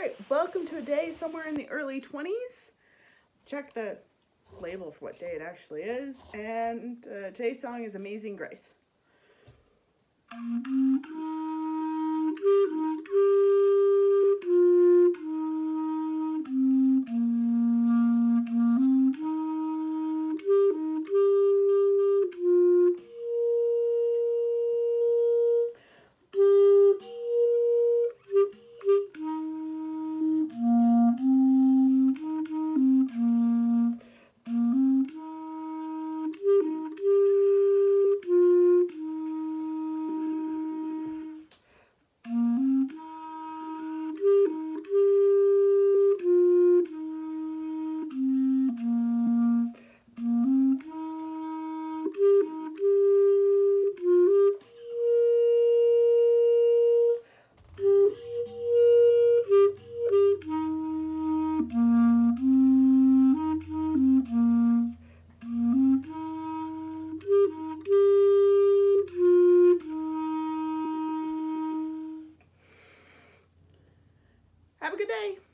right, welcome to a day somewhere in the early 20s. Check the label for what day it actually is. And uh, today's song is Amazing Grace. Have a good day.